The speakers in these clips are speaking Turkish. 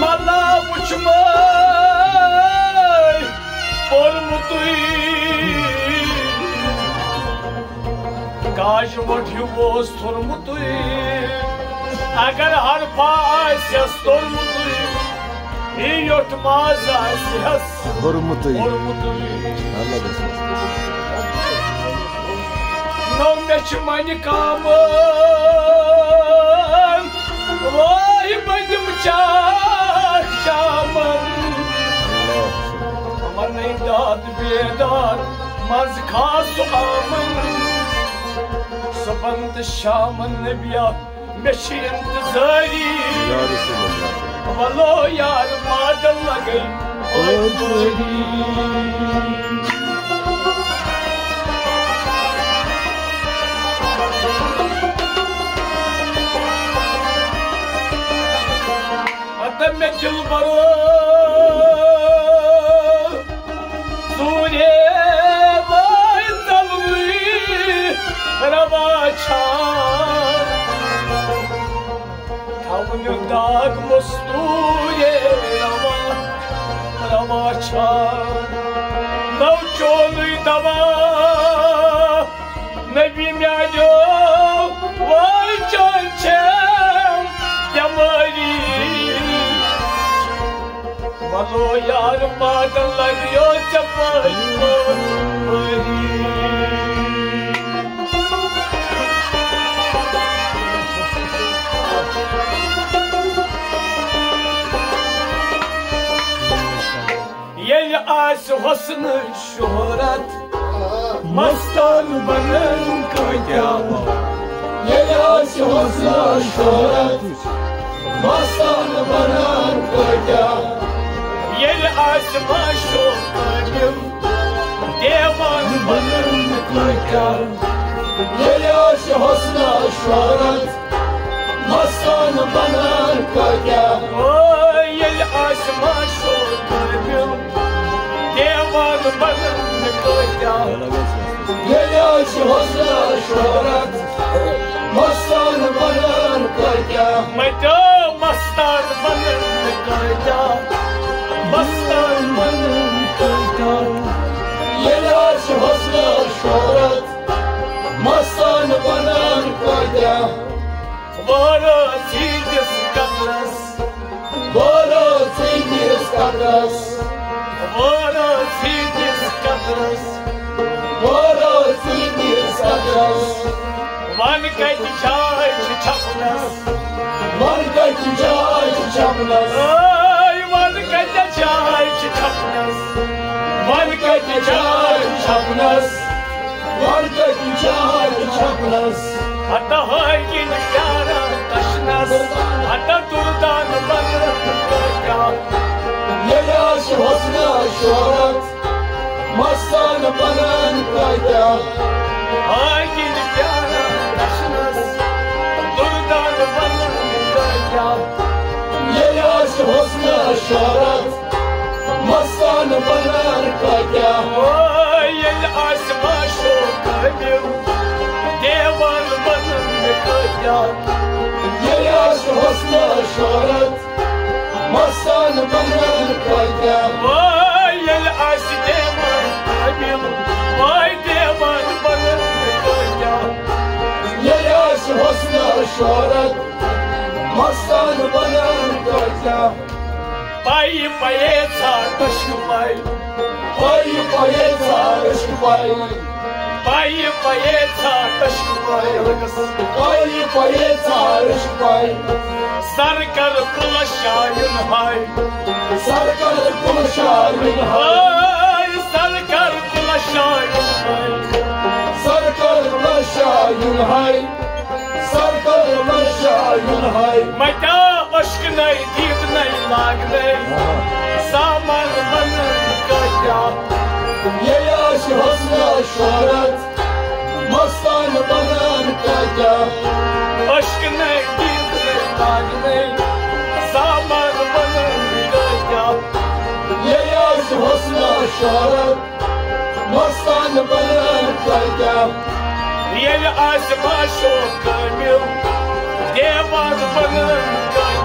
Mala uçmay Formutuy Kaş vati voz tormutuy Agar har paas tormutuy İyi yurtmaz asiyas Hormutu. Formutuy Anladın. Nome mani kamın Vay benim çarşamım Aman imdad bedar Maz kasu amın Saband şamın nebiya Meşint zari Ya Resulallah. Valo yar madal lagay Oy bari Adam metil baro Sune vay zalmi Ravaçan Kavnu dag mustuye Valo yar madan lagyo çapay Yel as husn şöhret Mastan banın kaya Yel as husn şöhret Mastan banın kaya Yel as maşokanim Devan banın kaya Yel as husn şöhret Mastan banın kaya Yel as maşokanim Devan banın kaya Geliyor şu hosna şöhret Mastan banar kaya Mada katras Van kayt çay çaplas Kayt çay çaplas Marga kicay çaplas Hatta haygin yara taşnas Hatta durdan banın kaya Geliyor şu hosna şöhret Mastan banar kaya Haygin yara taşnas Durdan banın kaya Geliyor şu hosna şöhret Mastan şöhret Mastan banar kaya Kaya Payı paye sarmışmay Payı payı sarışk pay. Payı paye sarmışmay Payı payı sarışk pay Sarkar kulaşayın hay. Sarkar konuşarın hay. Ay sarkar kulaşayın hay. Sarkar konuşarın hay. Sarkar konuşarın hay aşkına divnay lagnay Saman banın kaya Geliyor şu hosna şöhret Mastan banar kaya Aşkına divnay lagnay Saman banın kaya Geliyor şu hosna şöhret Mastan banar kaya Yel asma şokamim şöhret Mastan bana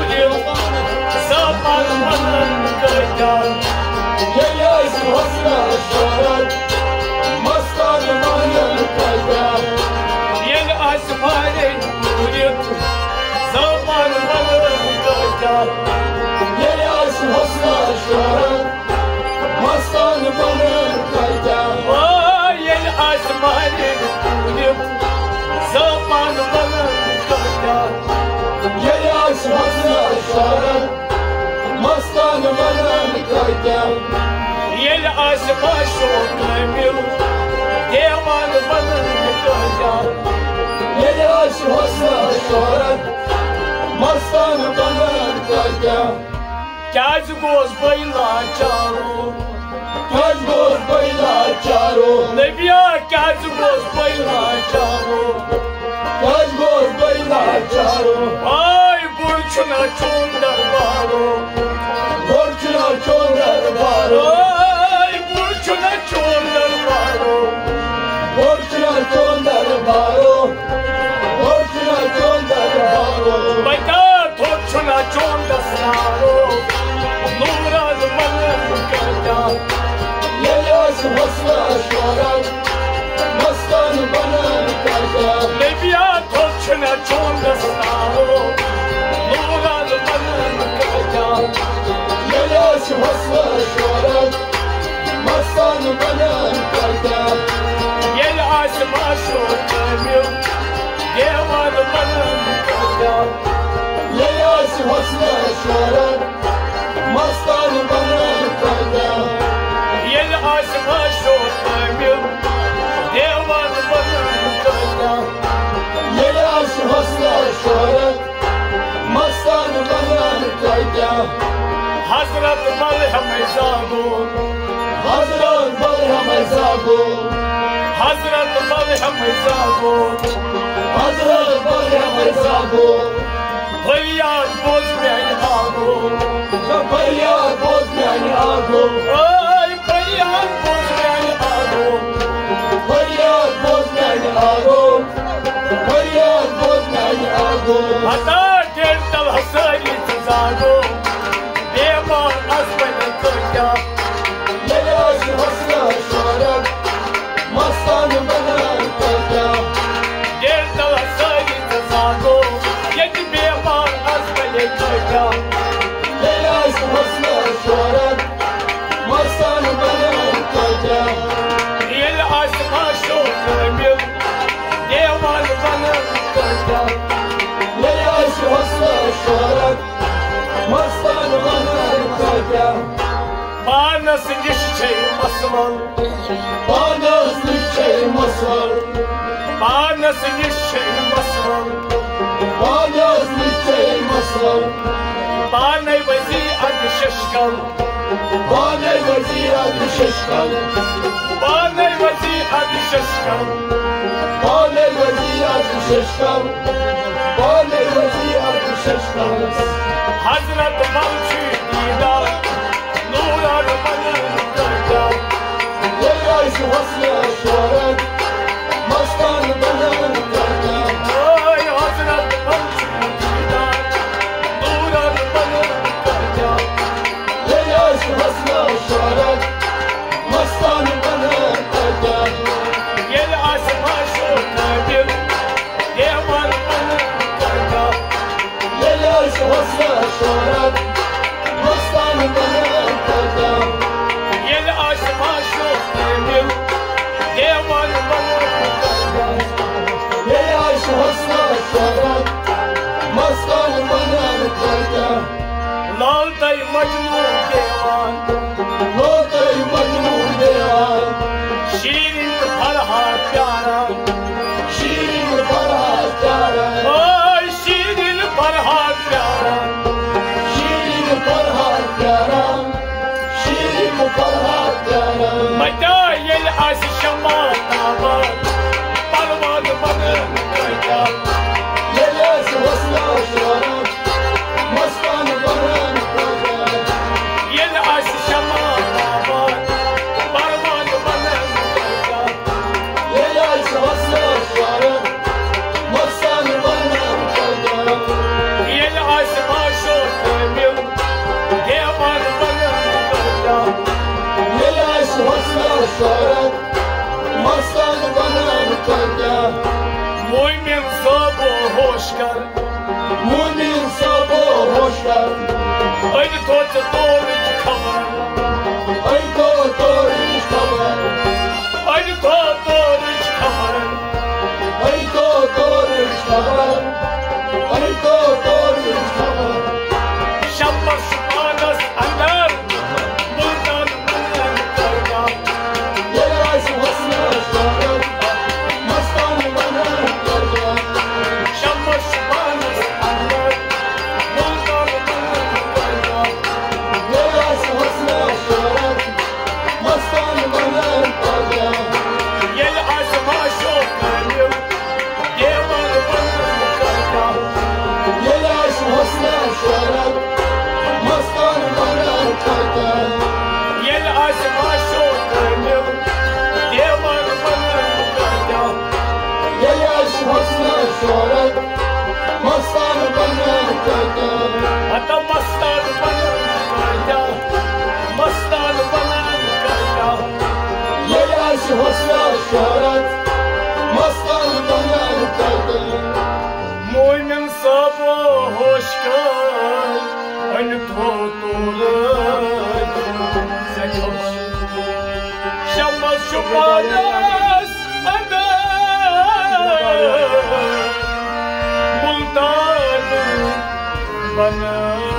ulim Zaman bana kaya Yaş hosna şöhret Mastan hosna şöhret Mastan bana kaya Yeni asma şoklamım Devan bana kaya Yaş hosna şöhret Mastan bana kaya Kaz goz bayla çaro Kaç boz bayla çaro Nebiya kaz goz bayla çaro Kaç boz bayla çaro Ay burçuna çondar baro Borçuna çönder baro Ay burçuna çondar baro Borçuna çönder baro Borçuna çönder baro Bayda torçuna çondar saro Nuran bana kaya Yaş hosna şöhret Mastan bana kaya Nebiya torçuna çondar bana kaya Yaş hosna şöhret Mastan bana kaya Yel asma şoklamım Devan bana kaya Yaş hosna şöhret Mastan bana kaya Yel asma şoklamım Devan bana kaya Yaş hosna şöhret Mastan क्या हज़रत बल हमेशा गो हज़रत बल हमेशा गो हज़रत बल हमेशा गो हज़रत बल हमेशा गो भैया बोझ में आई आगो भैया बोझ में आया गो भैया बोझ में आई आगो भैया बोझ में आया आगो भैया बोझ में आया गो Şey masman Bana şey masal Bana sinir şey masman Bana şey masal Bana vazi adı şaşkal Bana vaziyat şaşkal Bana vazi adı şaşkal Bana vaziyat şaşkal Bana فرهاد دارم شیرین و فرهاد دارم شیرین و فرهاد دارم مدایل از شما نامم برمان من قیدم I Aynı tuvalete doğru hiç kalma Aynı to doğru hiç kalma Aynı tuvalete doğru hiç kalma go to doğru hiç kalma Aynı Bana